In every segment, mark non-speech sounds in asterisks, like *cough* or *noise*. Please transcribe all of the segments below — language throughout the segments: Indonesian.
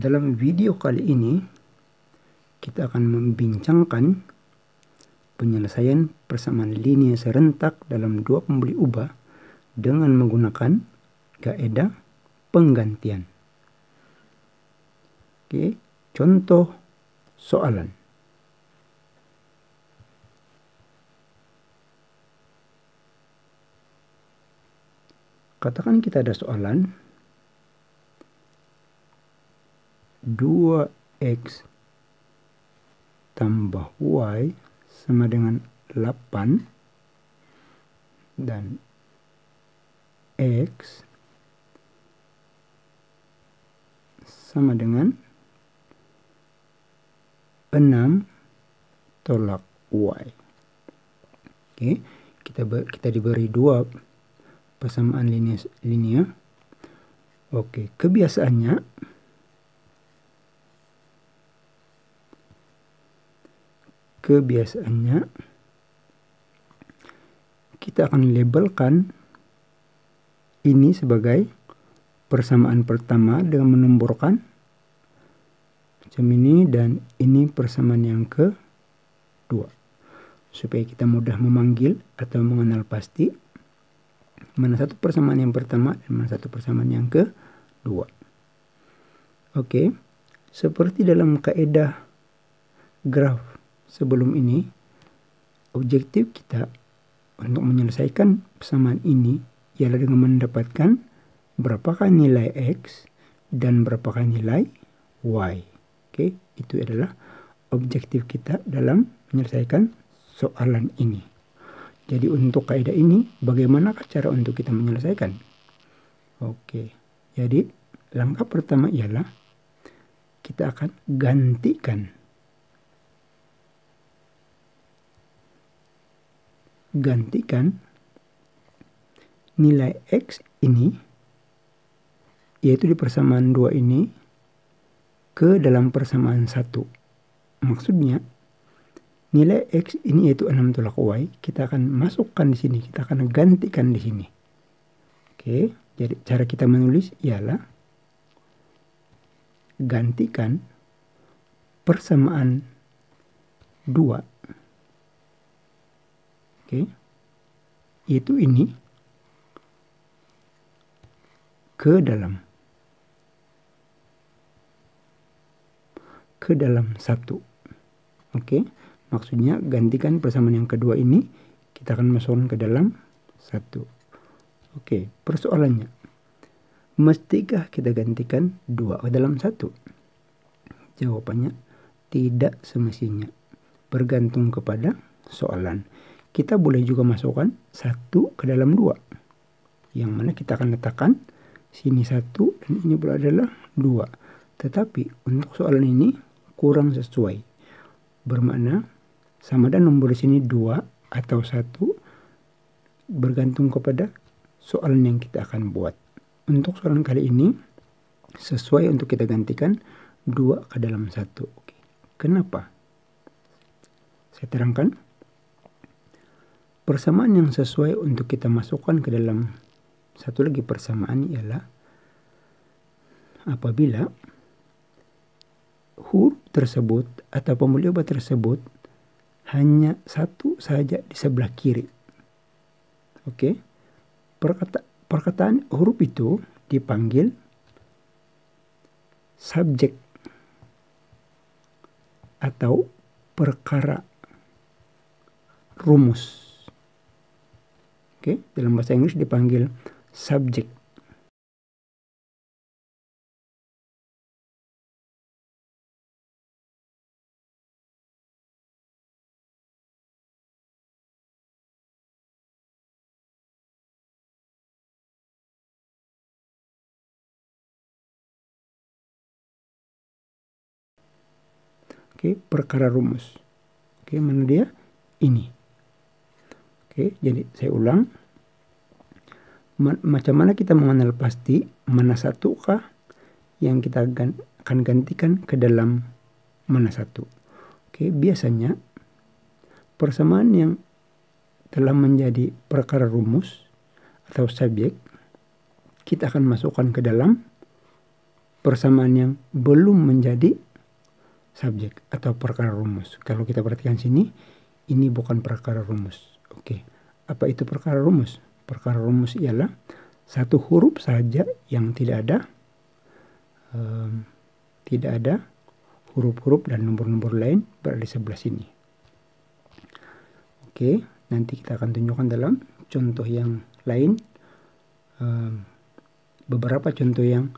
Dalam video kali ini kita akan membincangkan penyelesaian persamaan linear serentak dalam dua pembuli ubah dengan menggunakan kaidah penggantian. Oke, contoh soalan. Katakan kita ada soalan 2x tambah y sama dengan 8 dan x sama dengan 6 tolak y. Oke, kita ber, kita diberi dua persamaan linear linear. Oke, kebiasaannya kebiasaannya kita akan labelkan ini sebagai persamaan pertama dengan menomborkan macam ini dan ini persamaan yang kedua. Supaya kita mudah memanggil atau mengenal pasti mana satu persamaan yang pertama dan mana satu persamaan yang kedua. Oke seperti dalam kaidah graf sebelum ini objektif kita untuk menyelesaikan persamaan ini ialah dengan mendapatkan berapakah nilai x dan berapakah nilai y. Oke, itu adalah objektif kita dalam menyelesaikan soalan ini. Jadi untuk kaidah ini bagaimana cara untuk kita menyelesaikan? Oke. Jadi langkah pertama ialah kita akan gantikan gantikan nilai X ini, yaitu di persamaan dua ini, ke dalam persamaan satu Maksudnya, nilai X ini yaitu 6 tolak Y, kita akan masukkan di sini, kita akan gantikan di sini. Oke, jadi cara kita menulis ialah gantikan persamaan 2 okay, yaitu ini. Ke dalam. Ke dalam satu. Oke. Okay? maksudnya gantikan persamaan yang kedua ini. Kita akan masukkan ke dalam satu. Oke. Okay, persoalannya. Mestikah kita gantikan dua ke dalam satu? Jawabannya tidak semestinya. Bergantung kepada soalan kita boleh juga masukkan satu ke dalam dua. Yang mana kita akan letakkan sini satu dan ini pula adalah dua. Tetapi untuk soalan ini kurang sesuai. Bermakna sama ada nomor sini dua atau satu bergantung kepada soalan yang kita akan buat. Untuk soalan kali ini sesuai untuk kita gantikan dua ke dalam satu. Kenapa? Saya terangkan. Persamaan yang sesuai untuk kita masukkan ke dalam satu lagi persamaan ialah apabila huruf tersebut atau pembuli obat tersebut hanya satu saja di sebelah kiri. Oke. Perkata, perkataan huruf itu dipanggil subjek atau perkara rumus. Oke, dalam bahasa Inggris dipanggil subject. Oke, perkara rumus. Oke, mana dia? Ini. Oke, jadi saya ulang. Macam mana kita mengenal pasti mana satukah yang kita gan akan gantikan ke dalam mana satu. Oke, biasanya persamaan yang telah menjadi perkara rumus atau subjek kita akan masukkan ke dalam persamaan yang belum menjadi subjek atau perkara rumus. Kalau kita perhatikan sini, ini bukan perkara rumus. Oke, apa itu perkara rumus? Perkara rumus ialah satu huruf saja yang tidak ada um, tidak ada huruf-huruf dan nomor-nomor lain berada di sebelah sini. Oke, nanti kita akan tunjukkan dalam contoh yang lain um, beberapa contoh yang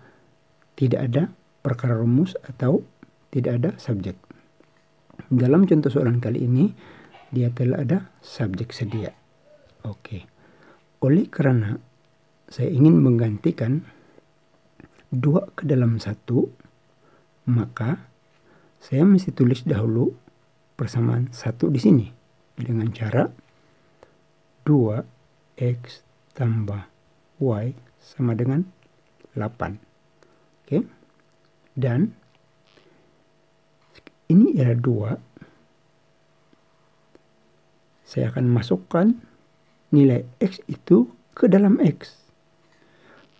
tidak ada perkara rumus atau tidak ada subjek. Dalam contoh soalan kali ini, dia telah ada subjek sedia. Oke. Oleh karena saya ingin menggantikan dua ke dalam satu, maka saya mesti tulis dahulu persamaan satu di sini dengan cara 2x tambah y sama dengan 8. Oke. Dan ini adalah dua. Saya akan masukkan nilai X itu ke dalam X.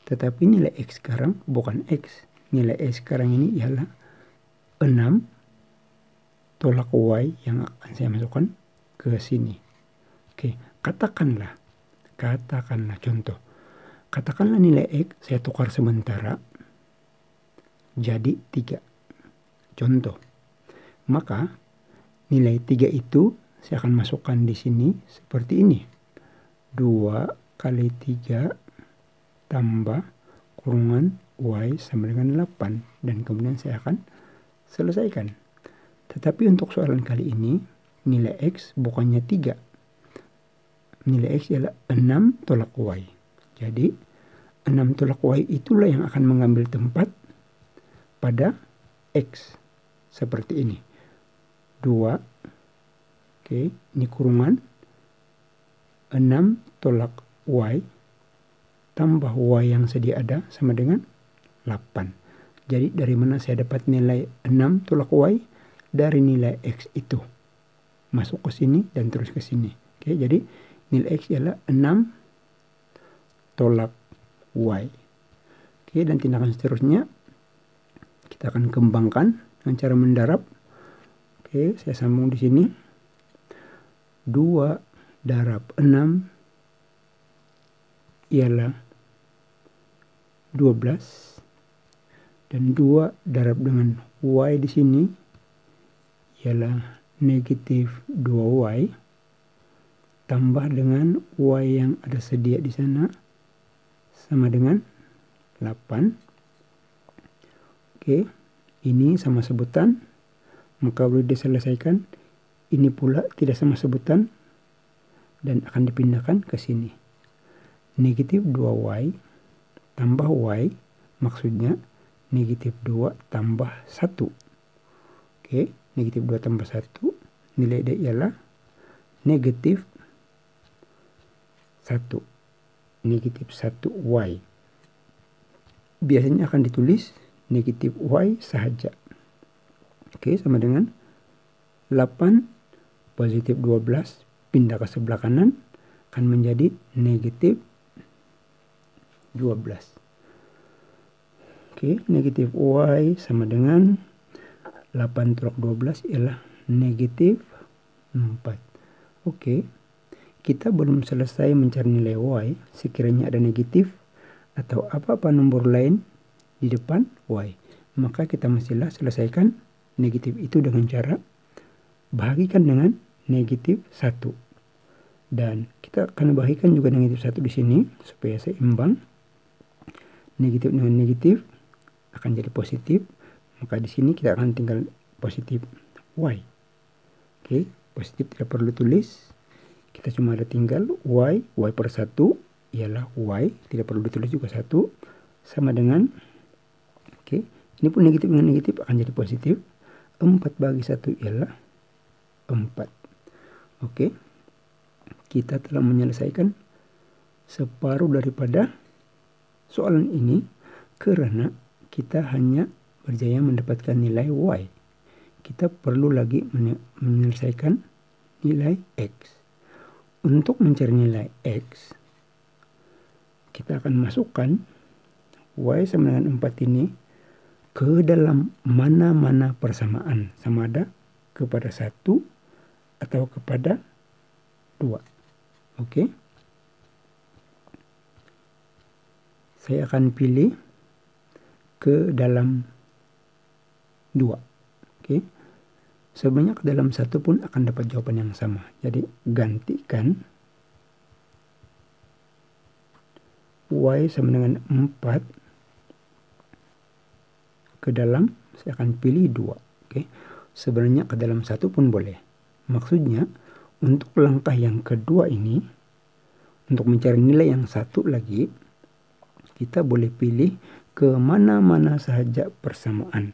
Tetapi nilai X sekarang bukan X. Nilai X sekarang ini ialah 6 tolak Y yang akan saya masukkan ke sini. Oke, katakanlah, katakanlah contoh. Katakanlah nilai X saya tukar sementara jadi 3. Contoh. Maka nilai 3 itu saya akan masukkan di sini seperti ini. 2 kali 3 tambah kurungan Y sama dengan 8. Dan kemudian saya akan selesaikan. Tetapi untuk soalan kali ini, nilai X bukannya 3. Nilai X adalah 6 tolak Y. Jadi, 6 tolak Y itulah yang akan mengambil tempat pada X. Seperti ini. 2. Oke, ini kurungan. 6 tolak Y tambah Y yang sedia ada sama dengan 8. Jadi dari mana saya dapat nilai 6 tolak Y? Dari nilai X itu. Masuk ke sini dan terus ke sini. Oke, jadi nilai X adalah 6 tolak Y. Oke, dan tindakan seterusnya kita akan kembangkan dengan cara mendarab. Oke, saya sambung di sini. 2 darab 6 ialah 12 dan 2 darab dengan y di sini ialah negatif 2y tambah dengan y yang ada sedia di sana sama dengan 8 oke ini sama sebutan maka boleh diselesaikan ini pula tidak sama sebutan dan akan dipindahkan ke sini. Negatif 2y tambah y maksudnya negatif 2 tambah 1 oke negatif 2 tambah 1 nilai dia ialah negatif 1 negatif 1y biasanya akan ditulis negatif y saja Oke, sama dengan 8 positif 12 pindah ke sebelah kanan akan menjadi negatif 12. Oke, negatif Y sama dengan 8 tolak 12 ialah negatif 4. Oke, kita belum selesai mencari nilai Y sekiranya ada negatif atau apa-apa nomor lain di depan Y. Maka kita mestilah selesaikan negatif itu dengan cara bagikan dengan negatif 1. Dan kita akan bagikan juga negatif 1 di sini supaya seimbang. Negatif dengan negatif akan jadi positif. Maka di sini kita akan tinggal positif Y. Oke, positif tidak perlu tulis. Kita cuma ada tinggal Y, Y per 1 ialah Y. Tidak perlu ditulis juga 1. Sama dengan, oke, ini pun negatif dengan negatif akan jadi positif 4 bagi 1 ialah 4. Oke. Kita telah menyelesaikan separuh daripada soalan ini karena kita hanya berjaya mendapatkan nilai Y. Kita perlu lagi menyelesaikan nilai X. Untuk mencari nilai X, kita akan masukkan Y sama dengan 4 ini ke dalam mana-mana persamaan sama ada kepada satu atau kepada dua. Oke. Okay? Saya akan pilih ke dalam dua. Oke. Okay? Sebanyak dalam satu pun akan dapat jawaban yang sama. Jadi gantikan y sama dengan 4 ke dalam saya akan pilih dua oke okay? Sebenarnya ke dalam satu pun boleh maksudnya untuk langkah yang kedua ini untuk mencari nilai yang satu lagi kita boleh pilih ke mana-mana saja persamaan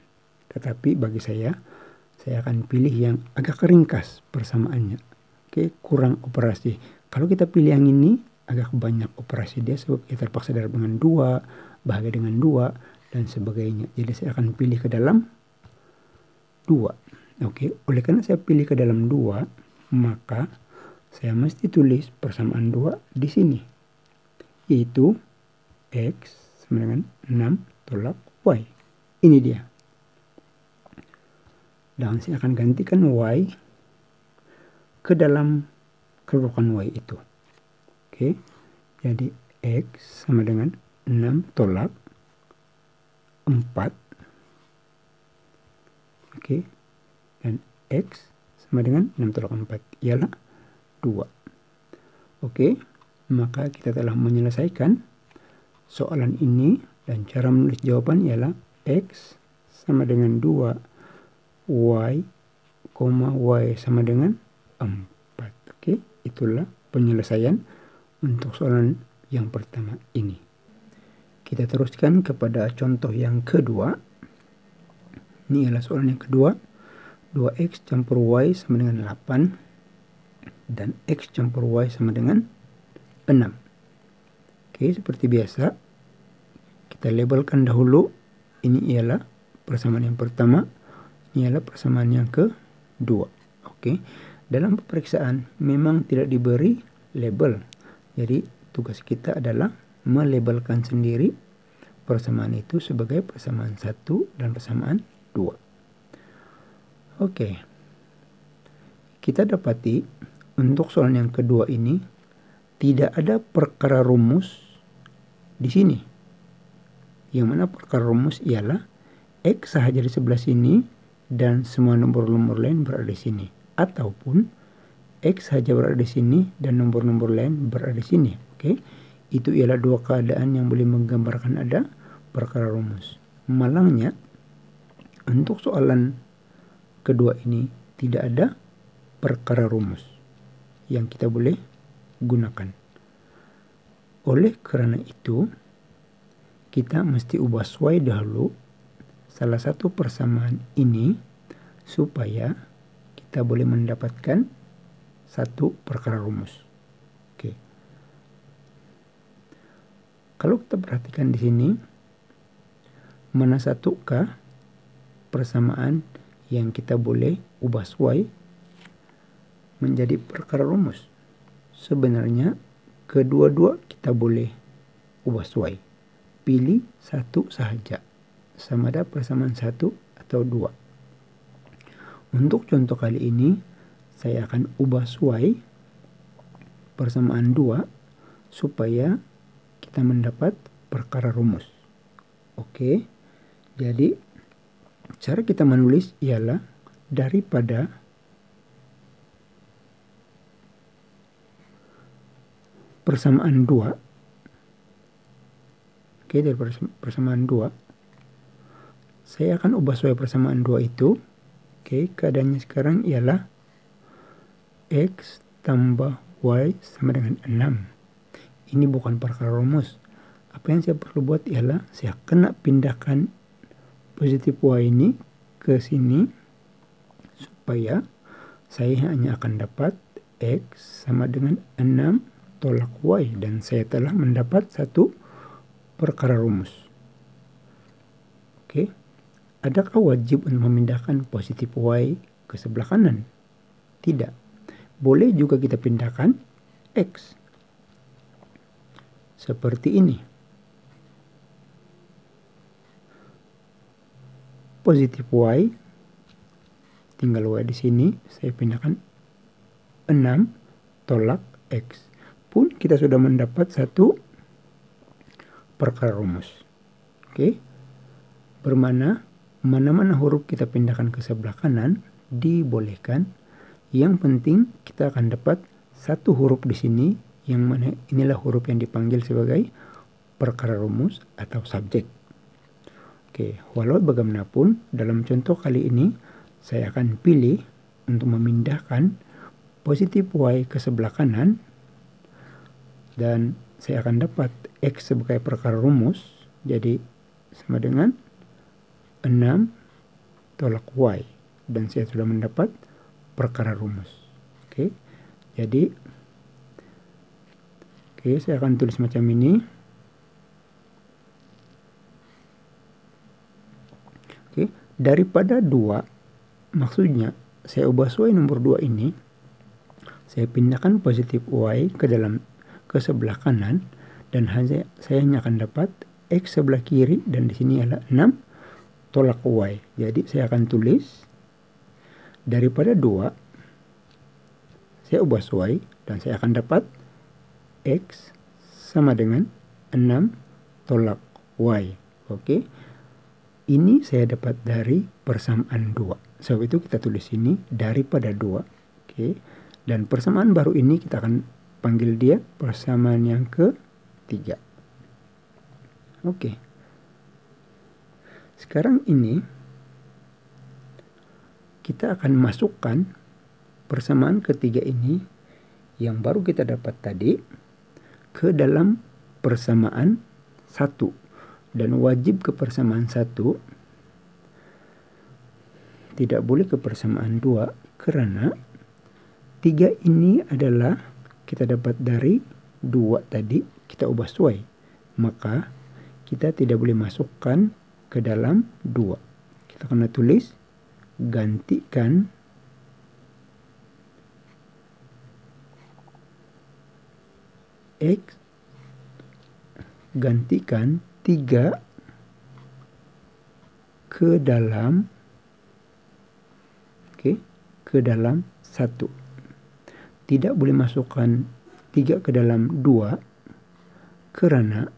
tetapi bagi saya saya akan pilih yang agak ringkas persamaannya oke kurang operasi kalau kita pilih yang ini agak banyak operasi dia sebab kita terpaksa dari dengan dua bahagia dengan dua dan sebagainya. Jadi saya akan pilih ke dalam dua. Oke, oleh karena saya pilih ke dalam dua, maka saya mesti tulis persamaan dua di sini. Yaitu X sama dengan 6 tolak Y. Ini dia. Dan saya akan gantikan Y ke dalam kedudukan Y itu. Oke, jadi X sama dengan 6 tolak 4 oke X sama dengan 6 tolak 4 ialah 2 oke maka kita telah menyelesaikan soalan ini dan cara menulis jawaban ialah X sama dengan 2 Y, Y sama dengan 4 oke itulah penyelesaian untuk soalan yang pertama ini. Kita teruskan kepada contoh yang kedua. Ini adalah soalan yang kedua. 2x campur y sama dengan 8 dan x campur y sama dengan 6. Oke, seperti biasa kita labelkan dahulu ini ialah persamaan yang pertama, ini adalah persamaan yang kedua. Oke. Dalam pemeriksaan memang tidak diberi label. Jadi tugas kita adalah melabelkan sendiri persamaan itu sebagai persamaan satu dan persamaan dua. Oke. Kita dapati untuk soal yang kedua ini tidak ada perkara rumus di sini. Yang mana perkara rumus ialah X sahaja di sebelah sini dan semua nomor-nomor lain berada di sini. Ataupun X saja berada di sini dan nomor-nomor lain berada di sini. Oke. Okay? Itu ialah dua keadaan yang boleh menggambarkan ada perkara rumus. Malangnya, untuk soalan kedua ini tidak ada perkara rumus yang kita boleh gunakan. Oleh karena itu, kita mesti ubah sesuai dahulu salah satu persamaan ini supaya kita boleh mendapatkan satu perkara rumus. Kalau kita perhatikan di sini, mana satukah persamaan yang kita boleh ubah sesuai menjadi perkara rumus? Sebenarnya kedua-dua kita boleh ubah sesuai. Pilih satu sahaja, sama ada persamaan satu atau dua. Untuk contoh kali ini, saya akan ubah sesuai persamaan dua supaya kita mendapat perkara rumus. Oke. Jadi cara kita menulis ialah daripada persamaan dua. Oke, dari persamaan dua. Saya akan ubah sesuai persamaan dua itu. Oke, keadaannya sekarang ialah X tambah Y sama dengan 6 ini bukan perkara rumus. Apa yang saya perlu buat ialah saya kena pindahkan positif Y ini ke sini supaya saya hanya akan dapat X sama dengan 6 tolak Y dan saya telah mendapat satu perkara rumus. Oke, adakah wajib untuk memindahkan positif Y ke sebelah kanan? Tidak. Boleh juga kita pindahkan X seperti ini. Positif Y tinggal Y di sini saya pindahkan. 6 tolak X. Pun kita sudah mendapat satu perkara rumus. Oke? Bermana mana-mana huruf kita pindahkan ke sebelah kanan dibolehkan. Yang penting kita akan dapat satu huruf di sini yang mana inilah huruf yang dipanggil sebagai perkara rumus atau subjek. Oke, walau bagaimanapun dalam contoh kali ini saya akan pilih untuk memindahkan positif Y ke sebelah kanan dan saya akan dapat X sebagai perkara rumus jadi sama dengan 6 tolak Y dan saya sudah mendapat perkara rumus. Oke. Jadi Oke, saya akan tulis macam ini. Oke, daripada dua, maksudnya saya ubah y nomor 2 ini, saya pindahkan positif y ke dalam ke sebelah kanan dan hanya saya hanya akan dapat x sebelah kiri dan di sini adalah 6 tolak y. Jadi saya akan tulis daripada 2 saya ubah y dan saya akan dapat X sama dengan 6 tolak Y. Oke. Ini saya dapat dari persamaan 2. Sebab itu kita tulis ini daripada 2. Oke. Dan persamaan baru ini kita akan panggil dia persamaan yang ketiga. Oke. Sekarang ini kita akan masukkan persamaan ketiga ini yang baru kita dapat tadi ke dalam persamaan satu dan wajib ke persamaan satu tidak boleh ke persamaan dua karena tiga ini adalah kita dapat dari dua tadi kita ubah sesuai. Maka kita tidak boleh masukkan ke dalam dua. Kita kena tulis gantikan X gantikan 3 ke dalam oke okay, ke dalam 1 tidak boleh masukkan 3 ke dalam 2 karena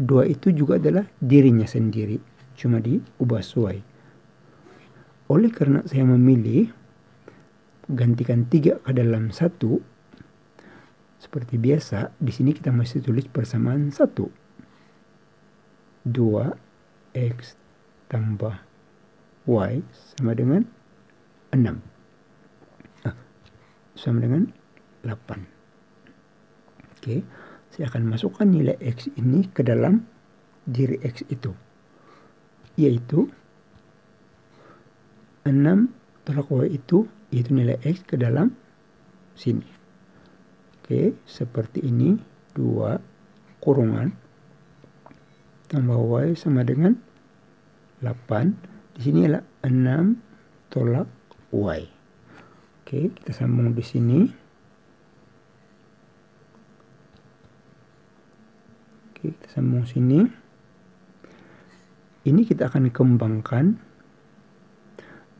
2 itu juga adalah dirinya sendiri cuma diubah sesuai oleh karena saya memilih gantikan 3 ke dalam 1 seperti biasa, di sini kita masih tulis persamaan 1. 2x tambah y sama dengan 6. Ah, sama dengan 8. Oke, saya akan masukkan nilai x ini ke dalam diri x itu. Yaitu 6 tolak y itu, yaitu nilai x ke dalam sini. Oke, seperti ini. 2 kurungan tambah Y sama dengan 8. Di sini adalah 6 tolak Y. Oke, kita sambung di sini. Oke, kita sambung sini. Ini kita akan kembangkan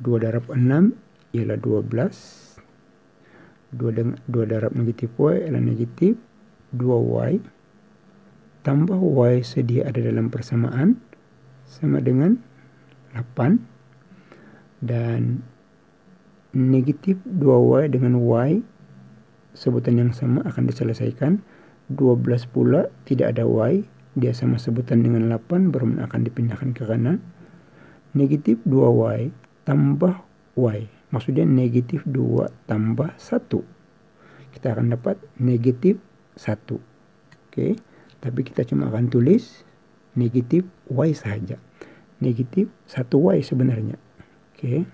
2 darab 6 ialah 12 2, dengan, 2 darab negatif Y adalah negatif 2Y tambah Y sedia ada dalam persamaan sama dengan 8 dan negatif 2Y dengan Y sebutan yang sama akan diselesaikan. 12 pula tidak ada Y dia sama sebutan dengan 8 baru akan dipindahkan ke kanan. Negatif 2Y tambah Y. Maksudnya negatif 2 tambah 1 kita akan dapat negatif 1 oke tapi kita cuma akan tulis negatif y saja. Negatif 1y sebenarnya. Oke.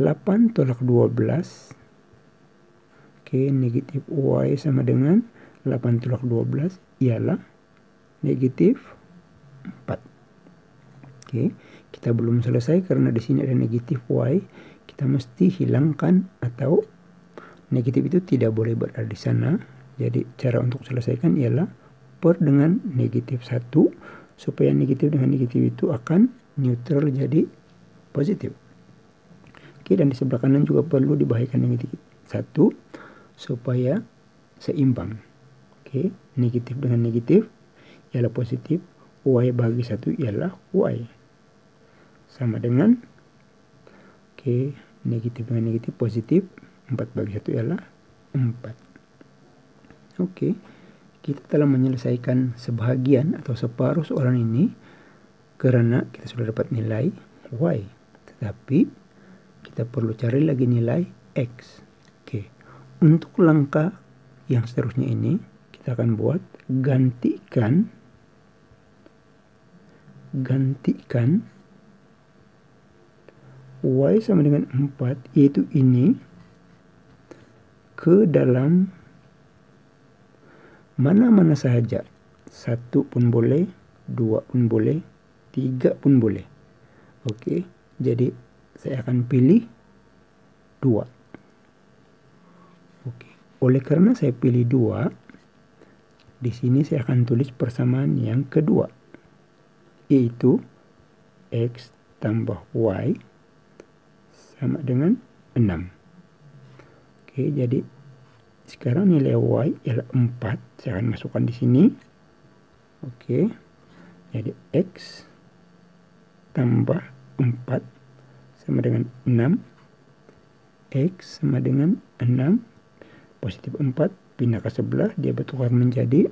8 tolak 12 oke negatif y sama dengan 8 tolak 12 ialah negatif 4 oke kita belum selesai karena di sini ada negatif y. Kita mesti hilangkan atau negatif itu tidak boleh berada di sana. Jadi cara untuk selesaikan ialah per dengan negatif 1 supaya negatif dengan negatif itu akan neutral jadi positif. Oke, dan di sebelah kanan juga perlu dibahayakan negatif satu supaya seimbang. Oke, negatif dengan negatif ialah positif, y bagi satu ialah y. Sama dengan oke, negatif dengan negatif positif, 4 bagi satu ialah 4. Oke, kita telah menyelesaikan sebahagian atau separuh soalan ini karena kita sudah dapat nilai y. Tetapi kita perlu cari lagi nilai x. Oke, untuk langkah yang seterusnya ini kita akan buat gantikan gantikan y sama dengan 4 yaitu ini ke dalam mana-mana saja satu pun boleh dua pun boleh tiga pun boleh. Oke jadi saya akan pilih dua. Oke oleh karena saya pilih dua di sini saya akan tulis persamaan yang kedua, yaitu X tambah Y sama dengan 6. Oke, jadi sekarang nilai Y ialah 4. Saya akan masukkan di sini. Oke, jadi X tambah 4 sama dengan 6. X sama dengan 6 positif 4 pindah ke sebelah dia bertukar menjadi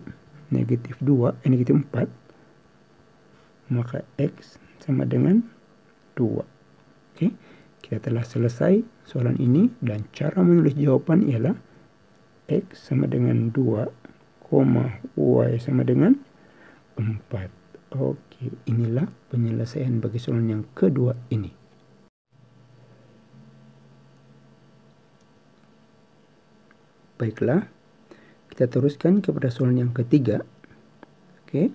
negatif 2 eh, negatif 4 maka X sama dengan 2 oke kita telah selesai soalan ini dan cara menulis jawaban ialah X sama dengan 2 koma Y sama dengan 4 oke inilah penyelesaian bagi soalan yang kedua ini baiklah kita teruskan kepada soalan yang ketiga. Oke.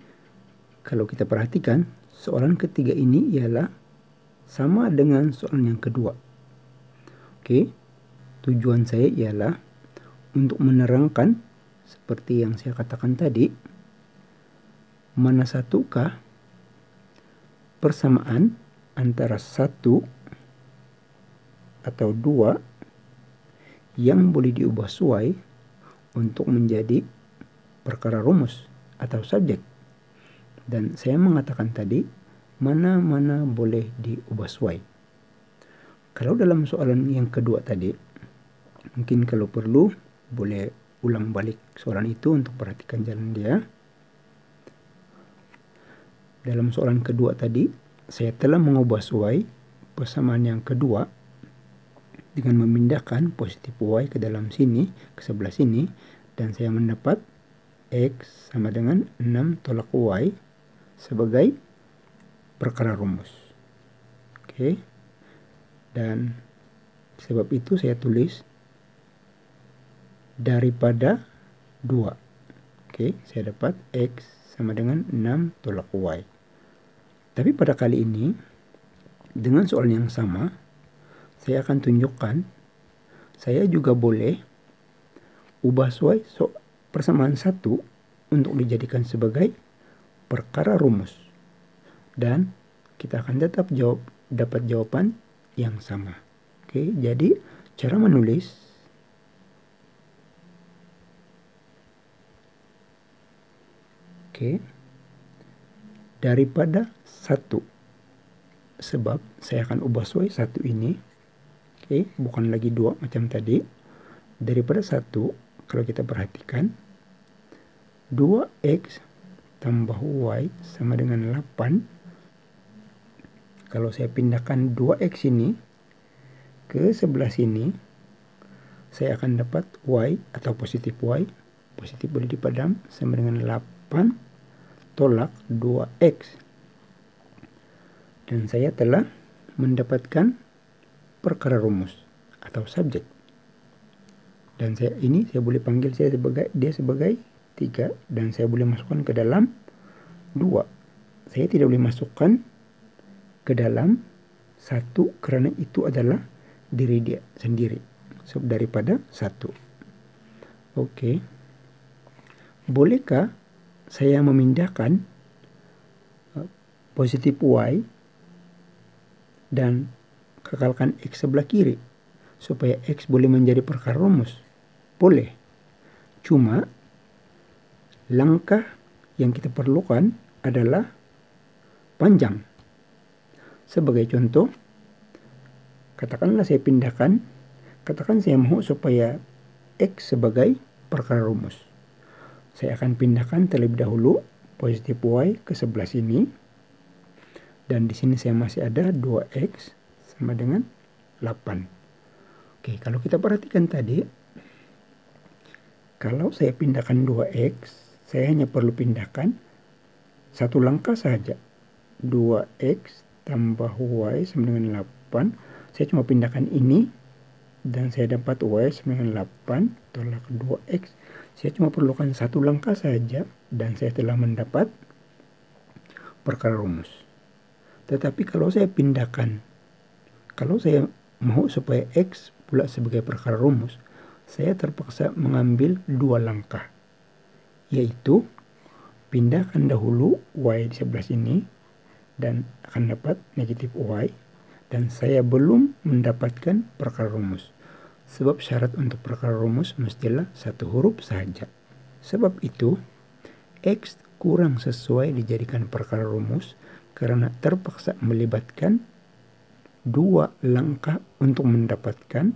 Kalau kita perhatikan, soalan ketiga ini ialah sama dengan soalan yang kedua. Oke. Tujuan saya ialah untuk menerangkan seperti yang saya katakan tadi, mana satukah persamaan antara satu atau dua yang boleh diubah sesuai untuk menjadi perkara rumus atau subjek. Dan saya mengatakan tadi, mana-mana boleh diubah sesuai. Kalau dalam soalan yang kedua tadi, mungkin kalau perlu, boleh ulang balik soalan itu untuk perhatikan jalan dia. Dalam soalan kedua tadi, saya telah mengubah sesuai persamaan yang kedua dengan memindahkan positif Y ke dalam sini, ke sebelah sini, dan saya mendapat X sama dengan 6 tolak Y sebagai perkara rumus. Oke. Dan sebab itu saya tulis daripada 2. Oke, saya dapat X sama dengan 6 tolak Y. Tapi pada kali ini, dengan soal yang sama, saya akan tunjukkan saya juga boleh ubah sesuai so, persamaan satu untuk dijadikan sebagai perkara rumus dan kita akan tetap jawab dapat jawaban yang sama. Oke, jadi cara menulis Oke. Daripada satu sebab saya akan ubah sesuai satu ini Oke, bukan lagi dua macam tadi. Daripada satu, kalau kita perhatikan, 2x tambah y sama dengan 8. Kalau saya pindahkan 2x ini ke sebelah sini, saya akan dapat y atau positif y. Positif boleh dipadam sama dengan 8 tolak 2x. Dan saya telah mendapatkan perkara rumus atau subjek. Dan saya ini saya boleh panggil saya sebagai dia sebagai tiga dan saya boleh masukkan ke dalam dua. Saya tidak boleh masukkan ke dalam satu kerana itu adalah diri dia sendiri daripada satu. Oke. Bolehkah saya memindahkan uh, positif y dan kekalkan X sebelah kiri supaya X boleh menjadi perkara rumus. Boleh. Cuma langkah yang kita perlukan adalah panjang. Sebagai contoh, katakanlah saya pindahkan, katakan saya mau supaya X sebagai perkara rumus. Saya akan pindahkan terlebih dahulu positif Y ke sebelah sini. Dan di sini saya masih ada 2X sama dengan 8. Oke, kalau kita perhatikan tadi, kalau saya pindahkan 2X, saya hanya perlu pindahkan satu langkah saja. 2X tambah Y sama dengan 8. Saya cuma pindahkan ini dan saya dapat Y sama dengan 8 tolak 2X. Saya cuma perlukan satu langkah saja dan saya telah mendapat perkara rumus. Tetapi kalau saya pindahkan, kalau saya mau supaya X pula sebagai perkara rumus, saya terpaksa mengambil dua langkah. Yaitu, pindahkan dahulu Y di sebelah sini dan akan dapat negatif Y dan saya belum mendapatkan perkara rumus. Sebab syarat untuk perkara rumus mestilah satu huruf saja. Sebab itu, X kurang sesuai dijadikan perkara rumus karena terpaksa melibatkan dua langkah untuk mendapatkan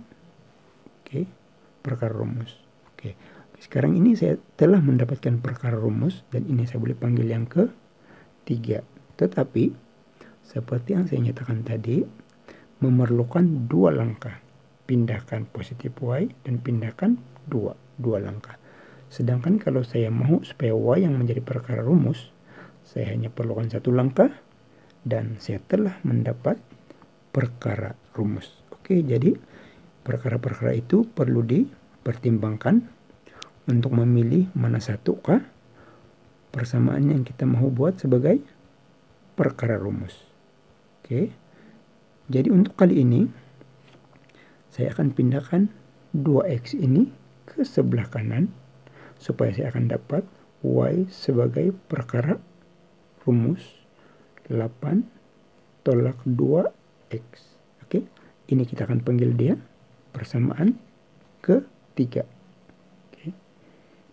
okay, perkara rumus. Oke, okay. sekarang ini saya telah mendapatkan perkara rumus dan ini saya boleh panggil yang ke tiga. Tetapi seperti yang saya nyatakan tadi, memerlukan dua langkah. Pindahkan positif Y dan pindahkan dua, dua langkah. Sedangkan kalau saya mau supaya Y yang menjadi perkara rumus, saya hanya perlukan satu langkah dan saya telah mendapat perkara rumus. Oke, jadi perkara-perkara itu perlu dipertimbangkan untuk memilih mana satu kah persamaan yang kita mau buat sebagai perkara rumus. Oke. Jadi untuk kali ini saya akan pindahkan 2x ini ke sebelah kanan supaya saya akan dapat y sebagai perkara rumus 8 tolak 2x. Oke. Ini kita akan panggil dia persamaan ketiga. Oke.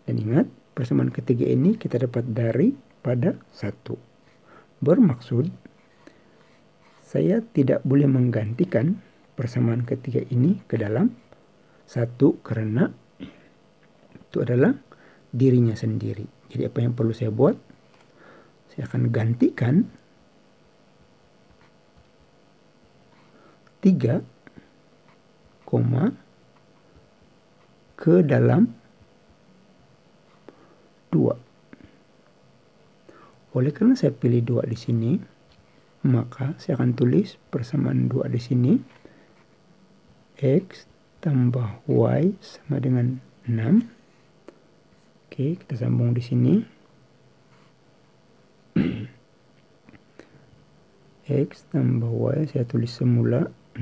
Dan ingat, persamaan ketiga ini kita dapat dari pada satu. Bermaksud saya tidak boleh menggantikan persamaan ketiga ini ke dalam satu karena itu adalah dirinya sendiri. Jadi apa yang perlu saya buat? Saya akan gantikan tiga koma ke dalam dua. Oleh karena saya pilih dua di sini, maka saya akan tulis persamaan 2 di sini. X tambah Y sama dengan 6. Oke, kita sambung di sini. *clears throat* X tambah Y saya tulis semula 6.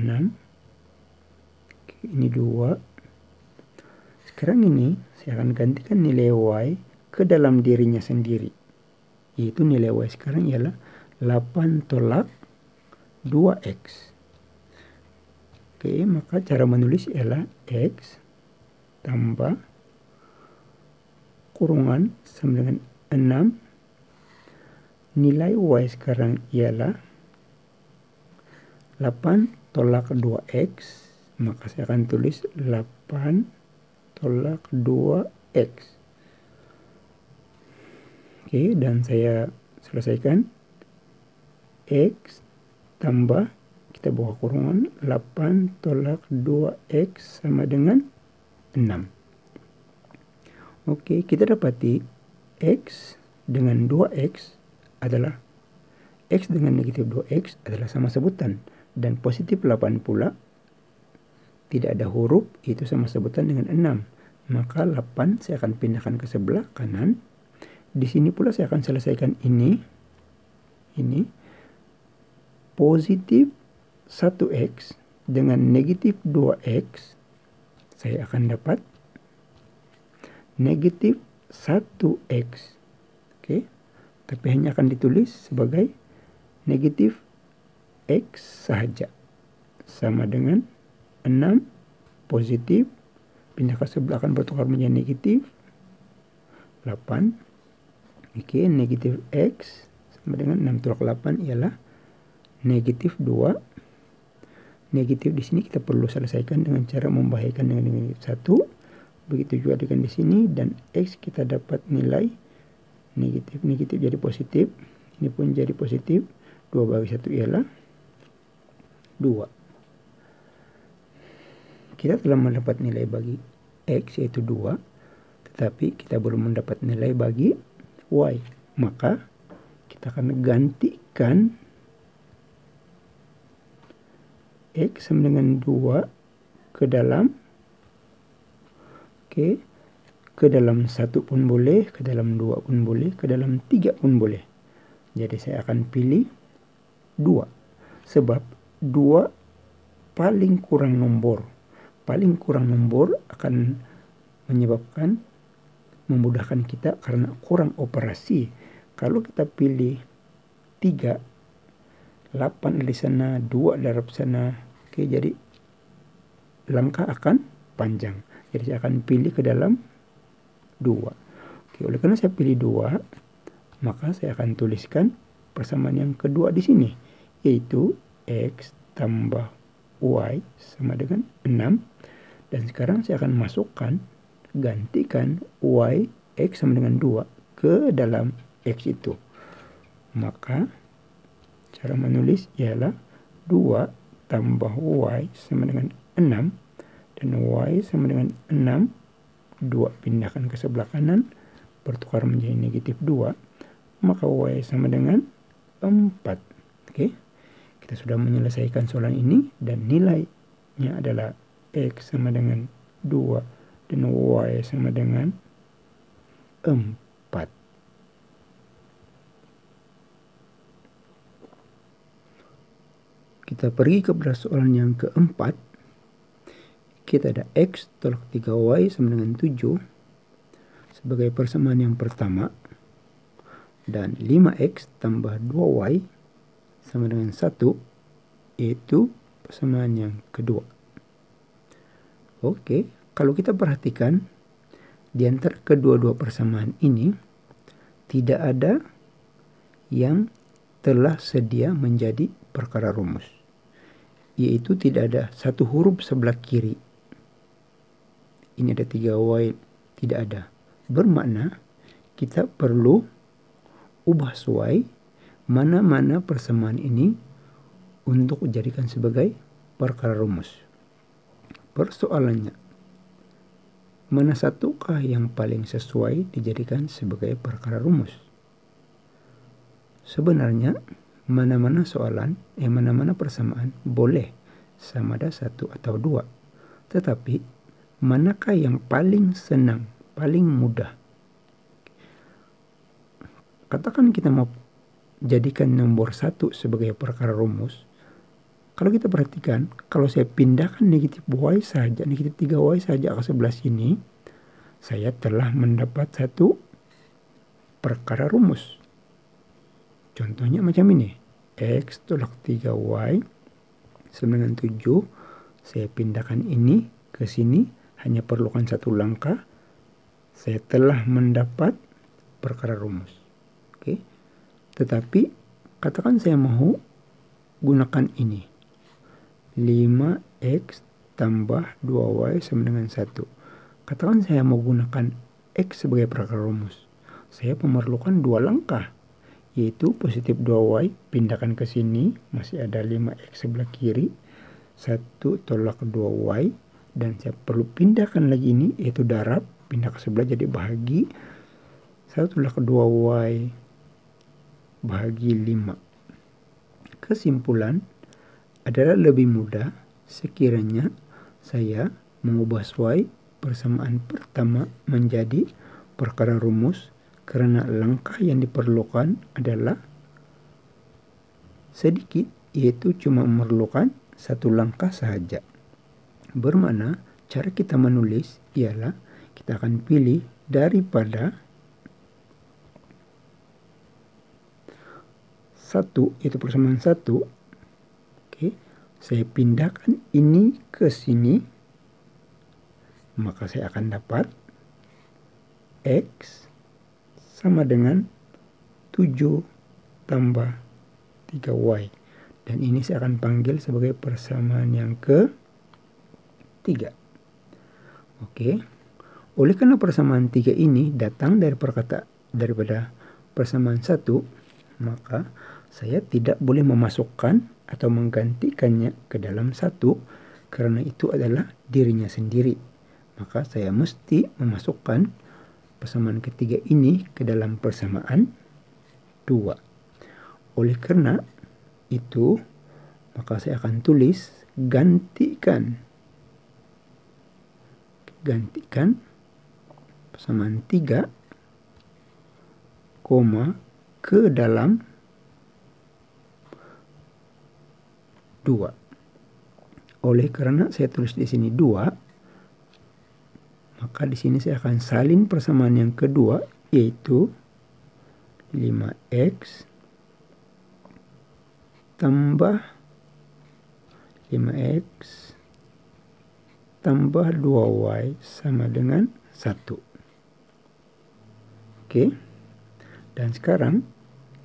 Oke, ini 2. Sekarang ini saya akan gantikan nilai Y ke dalam dirinya sendiri. Yaitu nilai Y sekarang ialah 8 tolak 2x. Oke, maka cara menulis ialah x tambah kurungan sama dengan 6. Nilai y sekarang ialah 8 tolak 2x. Maka saya akan tulis 8 tolak 2x. Oke, dan saya selesaikan. X tambah kita buka kurungan 8 tolak 2X sama dengan 6. Oke, kita dapati X dengan 2X adalah X dengan negatif 2X adalah sama sebutan. Dan positif 8 pula tidak ada huruf, itu sama sebutan dengan 6. Maka 8 saya akan pindahkan ke sebelah kanan. Di sini pula saya akan selesaikan ini. Ini positif 1x dengan negatif 2x, saya akan dapat negatif 1x. Oke, tapi hanya akan ditulis sebagai negatif X saja. Sama dengan 6 positif. Pindah ke sebelah akan bertukar menjadi negatif. 8. Oke, negatif X sama dengan 6 tolak 8 ialah negatif 2. Negatif di sini kita perlu selesaikan dengan cara membahayakan dengan negatif. 1. Begitu juga dengan di sini dan X kita dapat nilai negatif. Negatif jadi positif ini pun jadi positif. 2 bagi 1 ialah 2 kita telah mendapat nilai bagi X yaitu 2 tetapi kita belum mendapat nilai bagi Y. Maka kita akan gantikan X sama dengan 2 ke dalam oke ke dalam satu pun boleh, ke dalam dua pun boleh, ke dalam tiga pun boleh. Jadi saya akan pilih dua. Sebab dua paling kurang nombor. Paling kurang nombor akan menyebabkan memudahkan kita karena kurang operasi. Kalau kita pilih tiga, delapan di sana, dua dari sana, oke jadi langkah akan panjang. Jadi saya akan pilih ke dalam 2. Oke, oleh karena saya pilih 2, maka saya akan tuliskan persamaan yang kedua di sini, yaitu X tambah Y sama dengan 6. Dan sekarang saya akan masukkan, gantikan Y, X sama dengan 2 ke dalam X itu. Maka, cara menulis ialah 2 tambah Y sama dengan 6 dan Y sama dengan 6 2 pindahkan ke sebelah kanan bertukar menjadi negatif 2 maka Y sama dengan 4 oke? Kita sudah menyelesaikan soalan ini dan nilainya adalah X sama dengan 2 dan Y sama dengan 4 kita pergi ke soalan yang keempat kita ada X tolak 3Y sama dengan 7 sebagai persamaan yang pertama dan 5X tambah 2Y sama dengan 1 yaitu persamaan yang kedua. Oke, kalau kita perhatikan di antara kedua-dua persamaan ini tidak ada yang telah sedia menjadi perkara rumus. Yaitu tidak ada satu huruf sebelah kiri ini ada tiga y tidak ada. Bermakna kita perlu ubah suai mana-mana persamaan ini untuk dijadikan sebagai perkara rumus. Persoalannya, mana satukah yang paling sesuai dijadikan sebagai perkara rumus? Sebenarnya, mana-mana soalan, eh mana-mana persamaan boleh sama ada satu atau dua. Tetapi manakah yang paling senang, paling mudah? Katakan kita mau jadikan nomor satu sebagai perkara rumus. Kalau kita perhatikan, kalau saya pindahkan negatif y saja, negatif 3y saja ke sebelah sini, saya telah mendapat satu perkara rumus. Contohnya macam ini. X tolak 3y sama dengan 7. Saya pindahkan ini ke sini hanya perlukan satu langkah, saya telah mendapat perkara rumus. Oke. Tetapi katakan saya mau gunakan ini. 5x tambah 2y sama dengan 1. Katakan saya mau gunakan x sebagai perkara rumus. Saya memerlukan dua langkah, yaitu positif 2y, pindahkan ke sini, masih ada 5x sebelah kiri, 1 tolak 2y, dan saya perlu pindahkan lagi ini yaitu darab. Pindah ke sebelah jadi bahagi. Satu tolak kedua y bahagi 5 kesimpulan adalah lebih mudah. Sekiranya saya mengubah y persamaan pertama menjadi perkara rumus karena langkah yang diperlukan adalah sedikit yaitu cuma memerlukan satu langkah saja bermakna cara kita menulis ialah kita akan pilih daripada satu yaitu persamaan satu Oke, saya pindahkan ini ke sini. Maka saya akan dapat X sama dengan 7 tambah 3Y. Dan ini saya akan panggil sebagai persamaan yang ke 3. Oke. Oleh karena persamaan 3 ini datang dari perkata daripada persamaan 1, maka saya tidak boleh memasukkan atau menggantikannya ke dalam satu karena itu adalah dirinya sendiri. Maka saya mesti memasukkan persamaan ketiga ini ke dalam persamaan dua. Oleh karena itu, maka saya akan tulis gantikan. Gantikan persamaan tiga koma ke dalam 2. Oleh karena saya tulis di sini 2, maka di sini saya akan salin persamaan yang kedua yaitu 5x tambah 5x tambah 2y sama dengan 1. Oke. Dan sekarang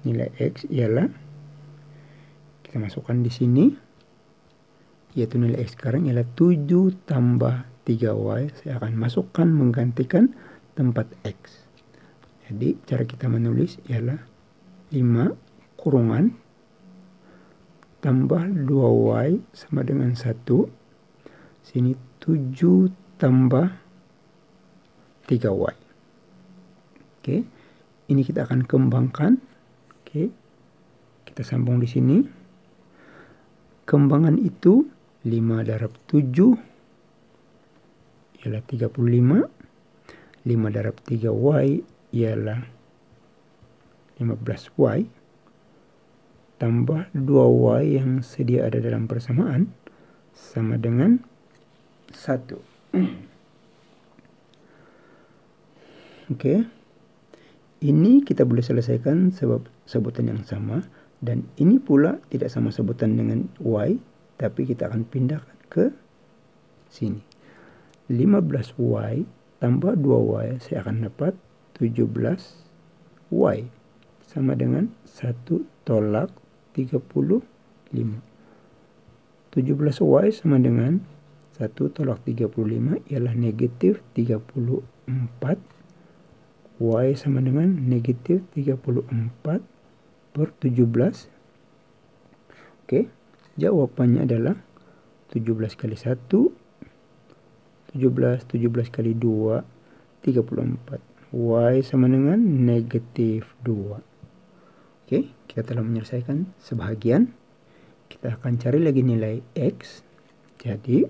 nilai x ialah kita masukkan di sini yaitu nilai X sekarang ialah 7 tambah 3Y. Saya akan masukkan menggantikan tempat X. Jadi cara kita menulis ialah 5 kurungan tambah 2Y sama dengan 1. Sini 7 tambah 3Y. Oke. Ini kita akan kembangkan. Oke. Kita sambung di sini. Kembangan itu 5 darab 7 ialah 35. 5 darab 3y ialah 15y. Tambah 2y yang sedia ada dalam persamaan sama dengan 1. Oke. Ini kita boleh selesaikan sebab sebutan yang sama dan ini pula tidak sama sebutan dengan y tapi kita akan pindahkan ke sini. 15y tambah 2y saya akan dapat 17y sama dengan 1 tolak 35. 17y sama dengan 1 tolak 35 ialah negatif 34 y sama dengan negatif 34 per 17 oke Jawabannya adalah 17 kali 1, 17, 17 kali 2, 34. Y sama dengan negatif 2. Oke, kita telah menyelesaikan sebahagian. Kita akan cari lagi nilai X. Jadi,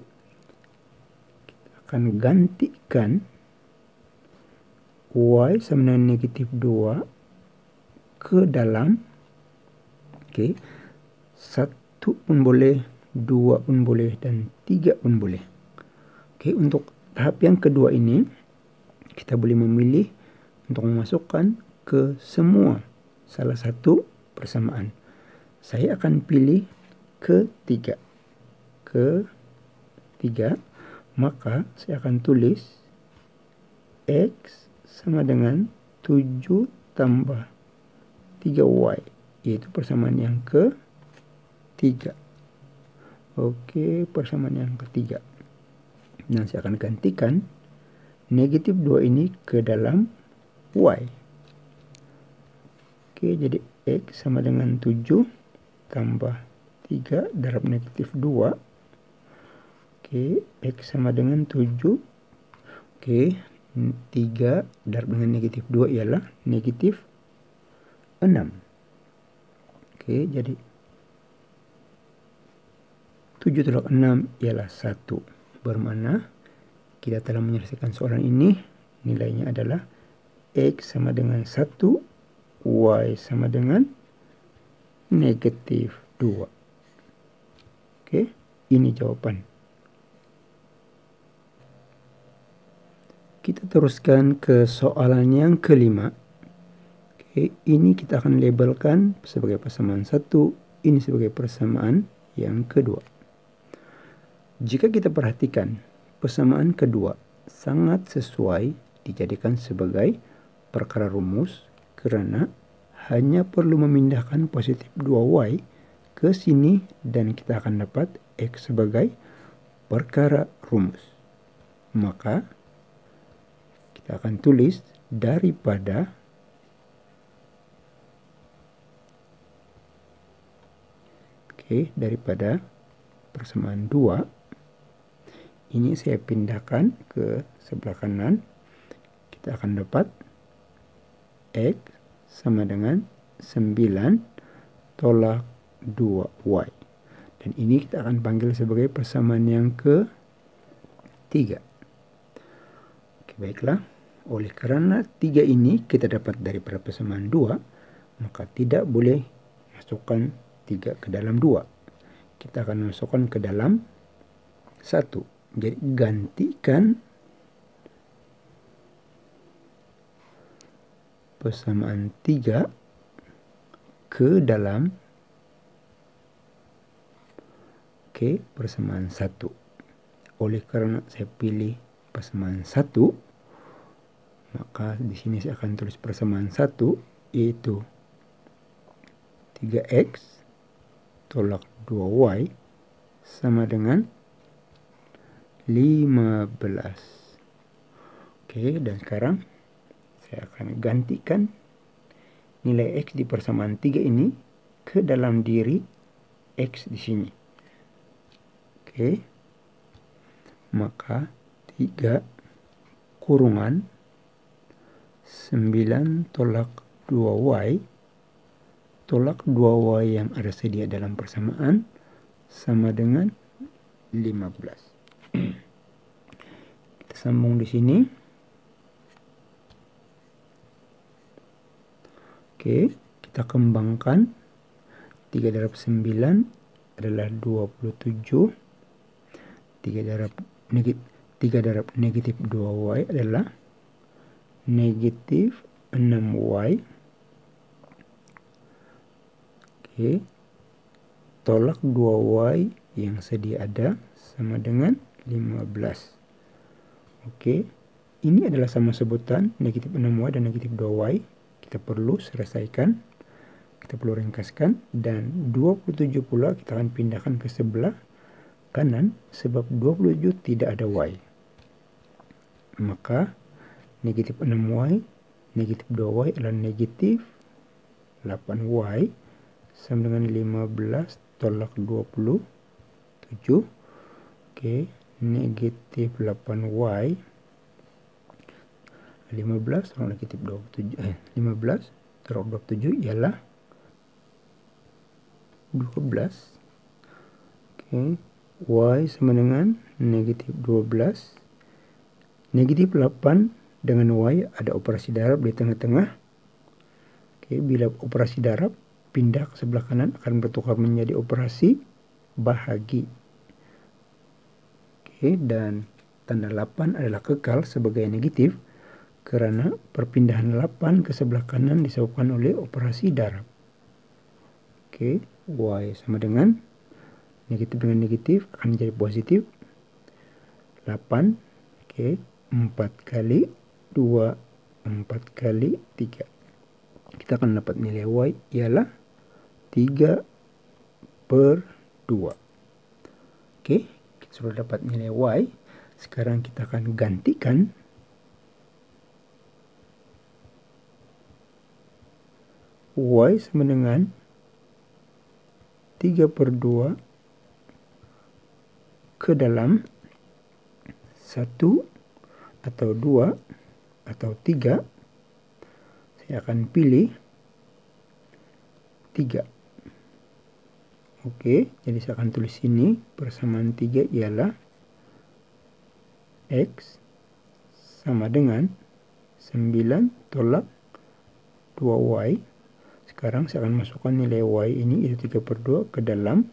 kita akan gantikan Y sama dengan negatif 2 ke dalam oke, okay, satu pun boleh, dua pun boleh, dan tiga pun boleh. Oke, untuk tahap yang kedua ini, kita boleh memilih untuk memasukkan ke semua salah satu persamaan. Saya akan pilih ketiga. Ketiga, maka saya akan tulis X sama dengan 7 tambah 3Y, yaitu persamaan yang ke tiga. Oke, persamaan yang ketiga. Nah, saya akan gantikan negatif 2 ini ke dalam Y. Oke, jadi X sama dengan 7 tambah 3 darab negatif 2. Oke, X sama dengan 7. Oke, 3 darab dengan negatif 2 ialah negatif 6. Oke, jadi 7 tolak 6 ialah 1. Bermakna kita telah menyelesaikan soalan ini. Nilainya adalah X sama dengan 1, Y sama dengan negatif 2. Oke, ini jawaban. Kita teruskan ke soalan yang kelima. Oke, ini kita akan labelkan sebagai persamaan 1, ini sebagai persamaan yang kedua. Jika kita perhatikan, persamaan kedua sangat sesuai dijadikan sebagai perkara rumus karena hanya perlu memindahkan positif 2y ke sini dan kita akan dapat x sebagai perkara rumus. Maka kita akan tulis daripada Oke, daripada persamaan 2 ini saya pindahkan ke sebelah kanan. Kita akan dapat X sama dengan 9 tolak 2Y dan ini kita akan panggil sebagai persamaan yang ke 3 Oke, baiklah. Oleh karena 3 ini kita dapat daripada persamaan 2 maka tidak boleh masukkan 3 ke dalam 2 kita akan masukkan ke dalam 1 jadi gantikan persamaan 3 ke dalam Oke, persamaan 1. Oleh karena saya pilih persamaan 1, maka di sini saya akan tulis persamaan 1 yaitu 3x tolak 2y sama dengan 15 oke dan sekarang saya akan gantikan nilai X di persamaan 3 ini ke dalam diri X di sini. Oke. Maka 3 kurungan 9 tolak 2Y tolak 2Y yang ada sedia dalam persamaan sama dengan 15 kita sambung di sini. Oke kita kembangkan. 3 darab 9 adalah 27 3 darab negatif 3 darab negatif 2y adalah negatif 6y oke tolak 2y yang sedia ada sama dengan 15 oke ini adalah sama sebutan negatif 6y dan negatif 2y kita perlu selesaikan kita perlu ringkaskan dan 27 pula kita akan pindahkan ke sebelah kanan sebab 27 tidak ada y. Maka negatif 6y negatif 2y adalah negatif 8y sama dengan 15 tolak 27 oke negatif 8y 15 tolong negatif 27 eh 15 tolong 27 ialah 12 oke y sama dengan negatif 12 negatif 8 dengan y ada operasi darab di tengah-tengah. Oke bila operasi darab pindah ke sebelah kanan akan bertukar menjadi operasi bahagi Dan tanda 8 adalah kekal sebagai negatif karena perpindahan 8 ke sebelah kanan disebabkan oleh operasi darab. Oke, Y sama dengan negatif dengan negatif akan menjadi positif. 8 oke 4 kali 2 4 kali 3 kita akan dapat nilai Y ialah 3 per 2 oke sudah dapat nilai Y sekarang kita akan gantikan Y sama dengan 3 per 2 ke dalam 1 atau 2 atau 3 saya akan pilih 3 Oke, jadi saya akan tulis sini persamaan 3 ialah X sama dengan 9 tolak 2Y. Sekarang saya akan masukkan nilai Y ini itu 3 per 2 ke dalam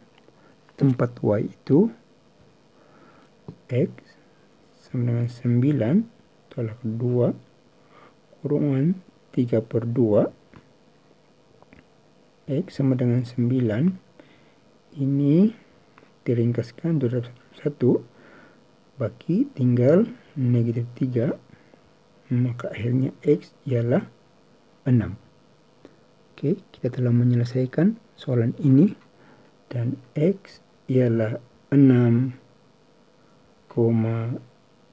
tempat Y itu. X sama dengan 9 tolak 2 kurungan 3 per 2 X sama dengan 9 ini diringkaskan terhadap satu bagi tinggal negatif 3 maka akhirnya X ialah 6 oke kita telah menyelesaikan soalan ini dan X ialah 6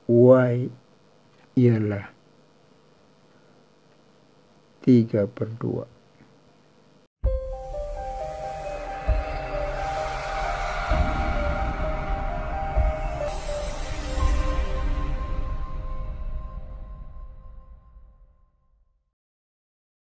Y ialah 3 per 2